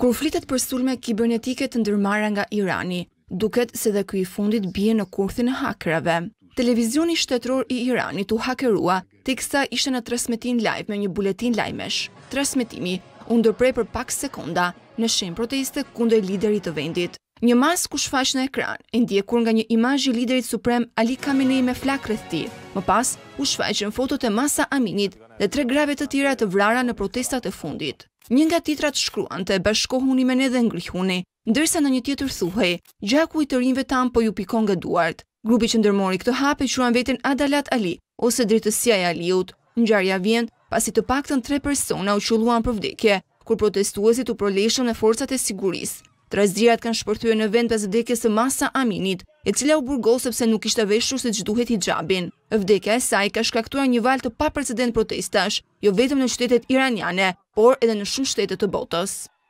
Kur flitet për sulme kibernetike të ndërmarra nga Irani, duket se dhe ky i fundit bie në kurthin e hakerëve. Televizioni shtetëror i Iranit u hakerua, teksa ishte në transmetim live me një buletin lajmesh. Transmetimi u ndërpre për pak sekonda, në shenjë proteste kundër liderit të vendit. Një maskë u shfaq në ekran, e ndjekur nga një imazh i liderit suprem Ali Khamenei me flakë rreth tij. Më pas, u shfaqën fotot e Mahsa Aminit dhe tre grave të tjera të vrara në protestat e fundit. Një nga titrat shkruante, Bashkohuni me ne dhe ngrihuni, ndërsa në një tjetër thuhej, Gjaku i të rinjve tanë po ju pikon nga duart. Grupi që ndërmori këtë hap e quan veten Adalat Ali ose Drejtësia e Aliut. Ngjarja vjen, pasi të paktën tre persona u qëlluan për vdekje, kur protestuesit u përleshën me forcat e sigurisë. Trazirat kanë shpërthyer në vend pas vdekjes së Mahsa Aminit, e cila u burgos sepse nuk kishte veshur siç duhet hixhabin. Vdekja e saj ka shkaktuar një valë të paprecedentë protestash, jo vetëm në qytetet iraniane, por edhe në shumë shtete të botës.